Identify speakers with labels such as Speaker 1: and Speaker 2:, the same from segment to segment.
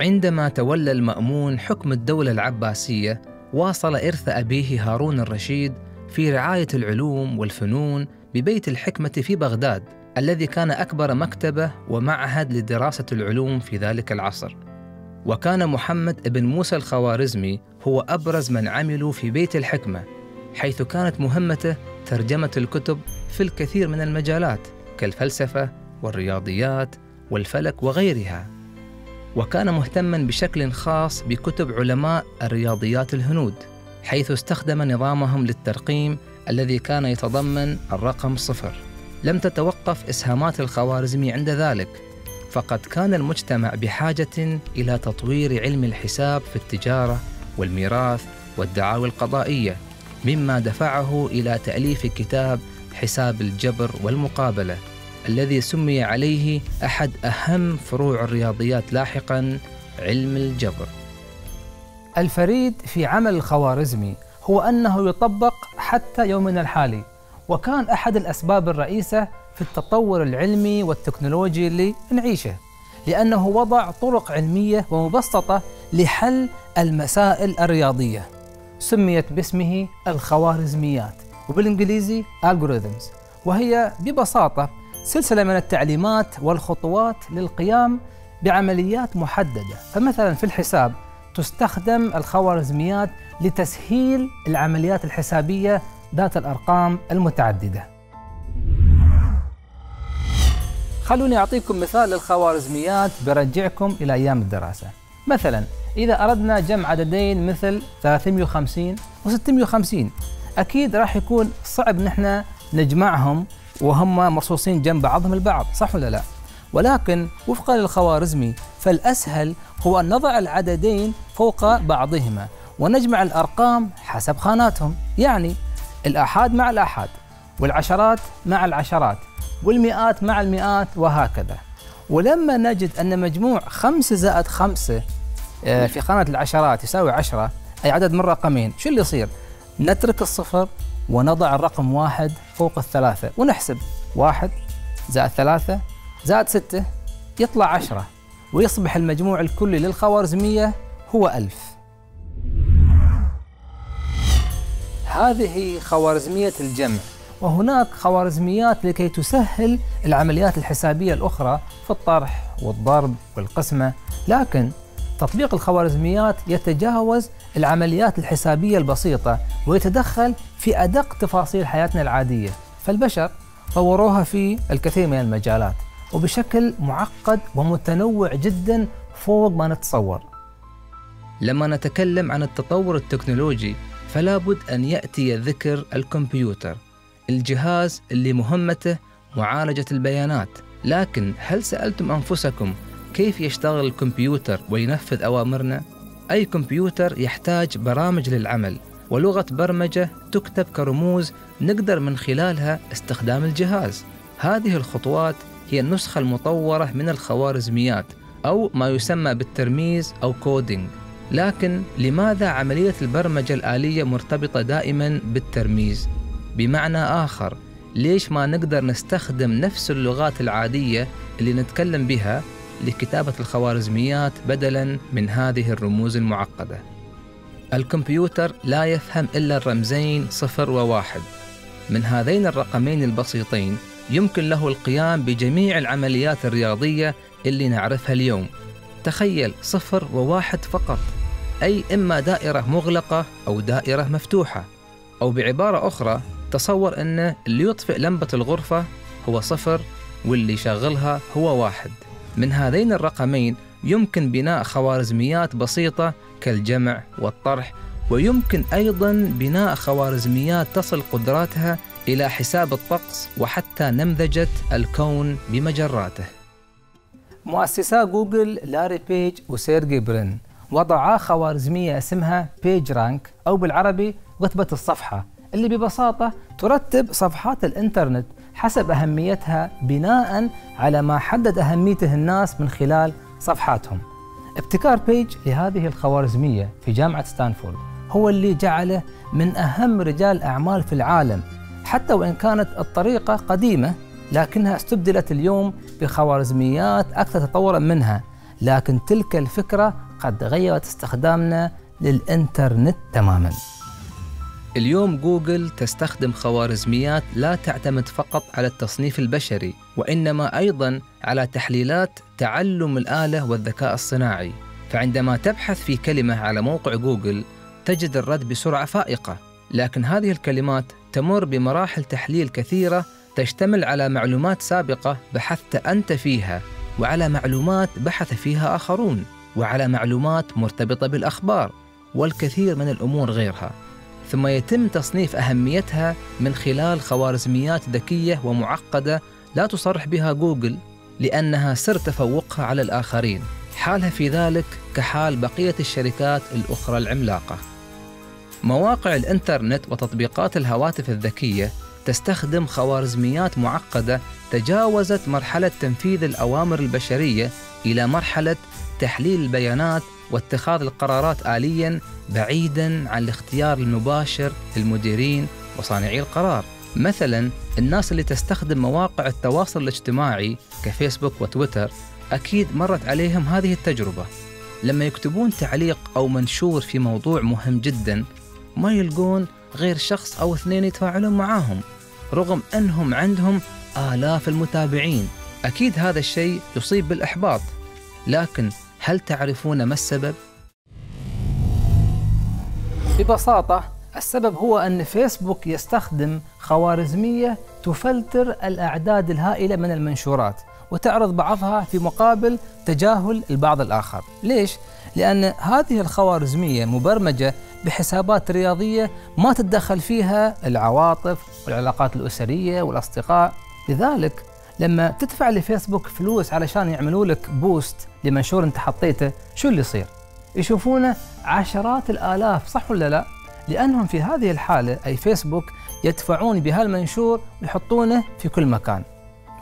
Speaker 1: عندما تولى المأمون حكم الدولة العباسية واصل إرث أبيه هارون الرشيد في رعاية العلوم والفنون ببيت الحكمة في بغداد الذي كان أكبر مكتبة ومعهد لدراسة العلوم في ذلك العصر. وكان محمد بن موسى الخوارزمي هو أبرز من عملوا في بيت الحكمة حيث كانت مهمته ترجمة الكتب في الكثير من المجالات كالفلسفة والرياضيات والفلك وغيرها. وكان مهتما بشكل خاص بكتب علماء الرياضيات الهنود حيث استخدم نظامهم للترقيم الذي كان يتضمن الرقم صفر. لم تتوقف إسهامات الخوارزمي عند ذلك فقد كان المجتمع بحاجة إلى تطوير علم الحساب في التجارة والميراث والدعاوى القضائية مما دفعه إلى تأليف كتاب حساب الجبر والمقابلة. الذي سمي عليه أحد أهم فروع الرياضيات لاحقا علم الجبر.
Speaker 2: الفريد في عمل الخوارزمي هو أنه يطبق حتى يومنا الحالي وكان أحد الأسباب الرئيسة في التطور العلمي والتكنولوجي اللي نعيشه لأنه وضع طرق علمية ومبسطة لحل المسائل الرياضية. سميت باسمه الخوارزميات وبالإنجليزي algorithms وهي ببساطة سلسلة من التعليمات والخطوات للقيام بعمليات محددة. فمثلا في الحساب تستخدم الخوارزميات لتسهيل العمليات الحسابية ذات الأرقام المتعددة. خلوني أعطيكم مثال للخوارزميات برجعكم إلى أيام الدراسة. مثلا إذا أردنا جمع عددين مثل 350 و 650 أكيد راح يكون صعب نحن نجمعهم وهم مرصوصين جنب بعضهم البعض صح ولا لا؟ ولكن وفقا للخوارزمي فالأسهل هو أن نضع العددين فوق بعضهما ونجمع الأرقام حسب خاناتهم. يعني الآحاد مع الآحاد والعشرات مع العشرات والمئات مع المئات وهكذا. ولما نجد أن مجموع خمسة زائد خمسة آه، في خانة العشرات يساوي عشرة أي عدد من رقمين شو اللي يصير؟ نترك الصفر ونضع الرقم واحد فوق الثلاثة ونحسب. واحد زائد ثلاثة زائد ستة يطلع عشرة ويصبح المجموع الكلي للخوارزمية هو ألف. هذه خوارزمية الجمع. وهناك خوارزميات لكي تسهل العمليات الحسابية الأخرى في الطرح والضرب والقسمة لكن تطبيق الخوارزميات يتجاوز العمليات الحسابية البسيطة ويتدخل في أدق تفاصيل حياتنا العادية. فالبشر طوروها في الكثير من المجالات وبشكل معقد ومتنوع جدا فوق ما نتصور.
Speaker 1: لما نتكلم عن التطور التكنولوجي فلا بد أن يأتي ذكر الكمبيوتر الجهاز اللي مهمته معالجة البيانات. لكن هل سألتم أنفسكم كيف يشتغل الكمبيوتر وينفذ أوامرنا؟ أي كمبيوتر يحتاج برامج للعمل ولغة برمجة تكتب كرموز نقدر من خلالها استخدام الجهاز هذه الخطوات هي النسخة المطورة من الخوارزميات أو ما يسمى بالترميز أو coding لكن لماذا عملية البرمجة الآلية مرتبطة دائما بالترميز؟ بمعنى آخر ليش ما نقدر نستخدم نفس اللغات العادية اللي نتكلم بها لكتابة الخوارزميات بدلا من هذه الرموز المعقدة. الكمبيوتر لا يفهم إلا الرمزين صفر وواحد. من هذين الرقمين البسيطين يمكن له القيام بجميع العمليات الرياضية اللي نعرفها اليوم. تخيل صفر وواحد فقط. أي إما دائرة مغلقة أو دائرة مفتوحة. أو بعبارة أخرى تصور أن اللي يطفئ لمبة الغرفة هو صفر واللي يشغلها هو واحد. من هذين الرقمين يمكن بناء خوارزميات بسيطة كالجمع والطرح ويمكن أيضا بناء خوارزميات تصل قدراتها إلى حساب الطقس وحتى نمذجة الكون بمجراته.
Speaker 2: مؤسسا جوجل لاري بيج وسيرجي برين وضعا خوارزمية اسمها PageRank أو بالعربي رتبة الصفحة اللي ببساطة ترتب صفحات الإنترنت حسب أهميتها بناء على ما حدد أهميته الناس من خلال صفحاتهم. ابتكار بيج لهذه الخوارزمية في جامعة ستانفورد هو اللي جعله من أهم رجال أعمال في العالم حتى وإن كانت الطريقة قديمة لكنها استبدلت اليوم بخوارزميات أكثر تطورا منها لكن تلك الفكرة قد غيرت استخدامنا للإنترنت تماماً.
Speaker 1: اليوم جوجل تستخدم خوارزميات لا تعتمد فقط على التصنيف البشري وإنما أيضا على تحليلات تعلم الآلة والذكاء الصناعي. فعندما تبحث في كلمة على موقع جوجل تجد الرد بسرعة فائقة. لكن هذه الكلمات تمر بمراحل تحليل كثيرة تشتمل على معلومات سابقة بحثت أنت فيها وعلى معلومات بحث فيها آخرون وعلى معلومات مرتبطة بالأخبار والكثير من الأمور غيرها. ثم يتم تصنيف أهميتها من خلال خوارزميات ذكية ومعقدة لا تصرح بها جوجل لأنها سر تفوقها على الآخرين. حالها في ذلك كحال بقية الشركات الأخرى العملاقة. مواقع الإنترنت وتطبيقات الهواتف الذكية تستخدم خوارزميات معقدة تجاوزت مرحلة تنفيذ الأوامر البشرية إلى مرحلة تحليل البيانات واتخاذ القرارات آليا بعيدا عن الاختيار المباشر للمديرين وصانعي القرار. مثلا الناس اللي تستخدم مواقع التواصل الاجتماعي كفيسبوك وتويتر أكيد مرت عليهم هذه التجربة. لما يكتبون تعليق أو منشور في موضوع مهم جدا ما يلقون غير شخص أو اثنين يتفاعلون معاهم رغم أنهم عندهم آلاف المتابعين. أكيد هذا الشيء يصيب بالإحباط. لكن هل تعرفون ما السبب؟
Speaker 2: ببساطة السبب هو أن فيسبوك يستخدم خوارزمية تفلتر الأعداد الهائلة من المنشورات وتعرض بعضها في مقابل تجاهل البعض الآخر ليش؟ لأن هذه الخوارزمية مبرمجة بحسابات رياضية ما تتدخل فيها العواطف والعلاقات الأسرية والأصدقاء لذلك لما تدفع لفيسبوك فلوس علشان يعملوا لك بوست لمنشور انت حطيته شو اللي يصير؟ يشوفونه عشرات الآلاف صح ولا لا؟ لأنهم في هذه الحالة أي فيسبوك يدفعون بهالمنشور ويحطونه في كل مكان.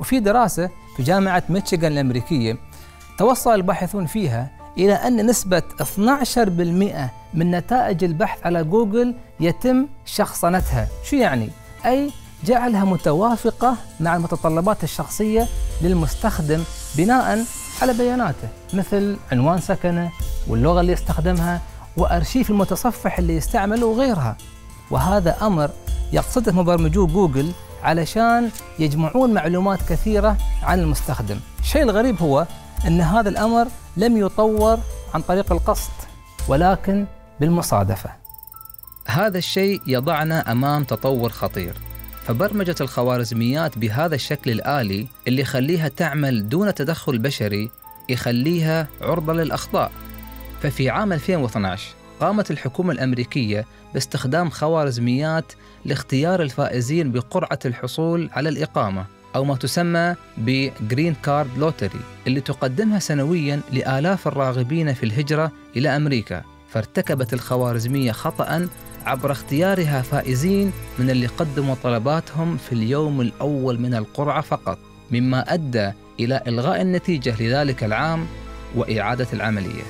Speaker 2: وفي دراسة في جامعة ميشيغان الأمريكية توصل الباحثون فيها إلى أن نسبة 12% من نتائج البحث على جوجل يتم شخصنتها، شو يعني؟ أي جعلها متوافقة مع المتطلبات الشخصية للمستخدم بناء على بياناته مثل عنوان سكنه واللغة اللي يستخدمها وأرشيف المتصفح اللي يستعمله وغيرها. وهذا أمر يقصده مبرمجو جوجل علشان يجمعون معلومات كثيرة عن المستخدم. الشيء الغريب هو أن هذا الأمر لم يطور عن طريق القصد ولكن بالمصادفة.
Speaker 1: هذا الشيء يضعنا أمام تطور خطير. فبرمجة الخوارزميات بهذا الشكل الآلي اللي يخليها تعمل دون تدخل بشري يخليها عرضة للأخطاء. ففي عام 2012 قامت الحكومة الأمريكية باستخدام خوارزميات لاختيار الفائزين بقرعة الحصول على الإقامة أو ما تسمى بجرين كارد لوتري اللي تقدمها سنويا لآلاف الراغبين في الهجرة إلى أمريكا. فارتكبت الخوارزمية خطأ عبر اختيارها فائزين من اللي قدموا طلباتهم في اليوم الأول من القرعة فقط مما أدى إلى إلغاء النتيجة لذلك العام وإعادة العملية.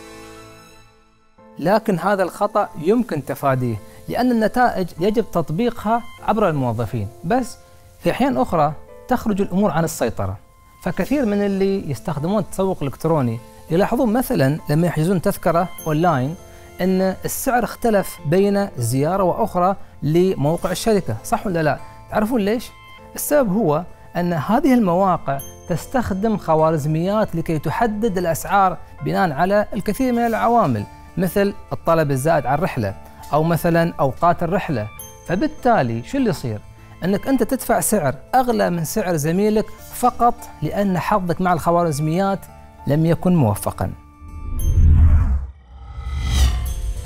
Speaker 2: لكن هذا الخطأ يمكن تفاديه لأن النتائج يجب تطبيقها عبر الموظفين. بس في أحيان أخرى تخرج الأمور عن السيطرة فكثير من اللي يستخدمون التسوق الإلكتروني يلاحظون مثلا لما يحجزون تذكرة أونلاين إن السعر اختلف بين زيارة وأخرى لموقع الشركة، صح ولا لا؟ تعرفون ليش؟ السبب هو أن هذه المواقع تستخدم خوارزميات لكي تحدد الأسعار بناء على الكثير من العوامل مثل الطلب الزائد على الرحلة أو مثلا أوقات الرحلة، فبالتالي شو اللي يصير؟ إنك أنت تدفع سعر أغلى من سعر زميلك فقط لأن حظك مع الخوارزميات لم يكن موفقا.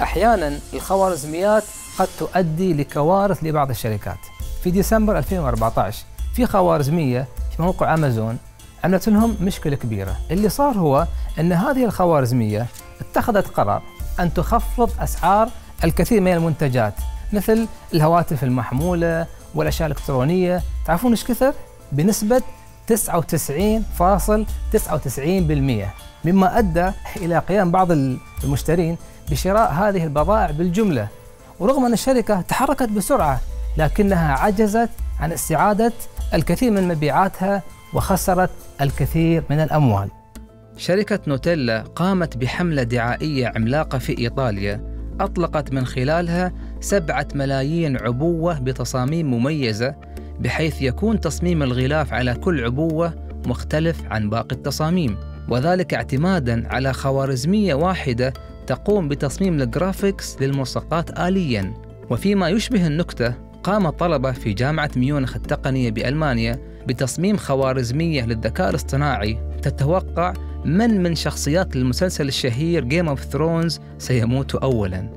Speaker 2: أحيانا الخوارزميات قد تؤدي لكوارث لبعض الشركات. في ديسمبر 2014 في خوارزمية في موقع أمازون عملت لهم مشكلة كبيرة، اللي صار هو أن هذه الخوارزمية اتخذت قرار أن تخفض أسعار الكثير من المنتجات مثل الهواتف المحمولة والأشياء الإلكترونية، تعرفون إيش كثر؟ بنسبة 99.99% مما أدى إلى قيام بعض المشترين بشراء هذه البضائع بالجملة. ورغم أن الشركة تحركت بسرعة لكنها عجزت عن استعادة الكثير من مبيعاتها وخسرت الكثير من الأموال.
Speaker 1: شركة نوتيلا قامت بحملة دعائية عملاقة في إيطاليا. أطلقت من خلالها سبعة ملايين عبوة بتصاميم مميزة بحيث يكون تصميم الغلاف على كل عبوة مختلف عن باقي التصاميم وذلك اعتمادا على خوارزمية واحدة تقوم بتصميم ال graphics للملصقات آليا. وفيما يشبه النكتة قام طلبة في جامعة ميونخ التقنية بألمانيا بتصميم خوارزمية للذكاء الاصطناعي تتوقع من من شخصيات المسلسل الشهير Game of Thrones سيموت أولا.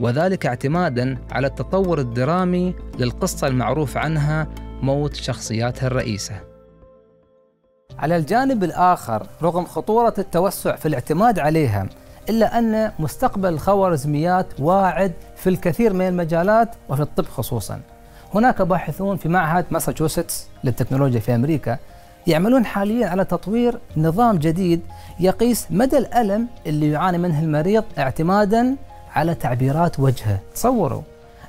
Speaker 1: وذلك اعتمادا على التطور الدرامي للقصة المعروف عنها موت شخصياتها الرئيسة.
Speaker 2: على الجانب الآخر رغم خطورة التوسع في الاعتماد عليها إلا أن مستقبل الخوارزميات واعد في الكثير من المجالات وفي الطب خصوصا. هناك باحثون في معهد ماساتشوستس للتكنولوجيا في أمريكا يعملون حاليا على تطوير نظام جديد يقيس مدى الألم اللي يعاني منه المريض اعتمادا على تعبيرات وجهه. تصوروا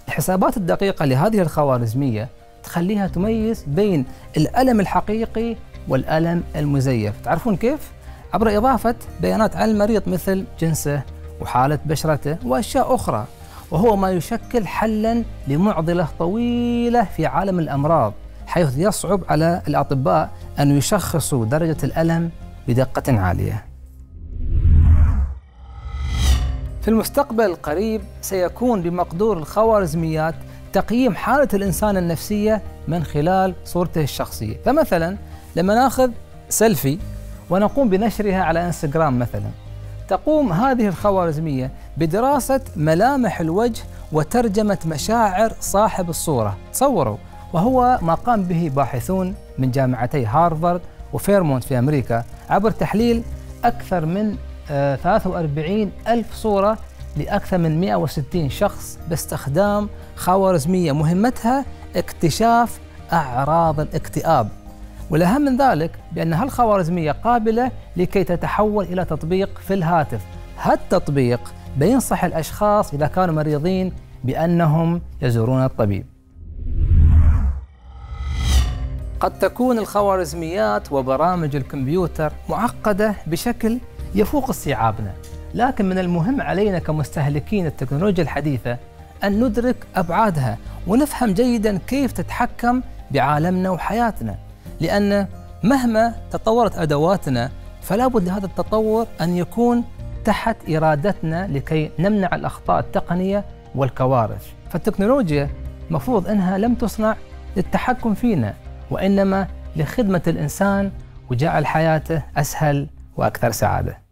Speaker 2: الحسابات الدقيقة لهذه الخوارزمية تخليها تميز بين الألم الحقيقي والألم المزيف. تعرفون كيف؟ عبر إضافة بيانات عن المريض مثل جنسه وحالة بشرته وأشياء أخرى وهو ما يشكل حلا لمعضلة طويلة في عالم الأمراض حيث يصعب على الأطباء أن يشخصوا درجة الألم بدقة عالية. في المستقبل القريب سيكون بمقدور الخوارزميات تقييم حالة الإنسان النفسية من خلال صورته الشخصية. فمثلا لما ناخذ سيلفي ونقوم بنشرها على إنستغرام مثلا. تقوم هذه الخوارزمية بدراسة ملامح الوجه وترجمة مشاعر صاحب الصورة. تصوروا وهو ما قام به باحثون من جامعتي هارفارد وفيرمونت في أمريكا عبر تحليل أكثر من 43 آه، ألف صورة لأكثر من 160 شخص باستخدام خوارزمية. مهمتها اكتشاف أعراض الاكتئاب. والأهم من ذلك بأن هالخوارزمية قابلة لكي تتحول إلى تطبيق في الهاتف. هالتطبيق بينصح الأشخاص إذا كانوا مريضين بأنهم يزورون الطبيب. قد تكون الخوارزميات وبرامج الكمبيوتر معقدة بشكل يفوق استيعابنا لكن من المهم علينا كمستهلكين التكنولوجيا الحديثة أن ندرك أبعادها ونفهم جيدا كيف تتحكم بعالمنا وحياتنا. لأن مهما تطورت أدواتنا فلا بد لهذا التطور أن يكون تحت إرادتنا لكي نمنع الأخطاء التقنية والكوارث. فالتكنولوجيا مفروض أنها لم تصنع للتحكم فينا وإنما لخدمة الإنسان وجعل حياته أسهل وأكثر سعادة.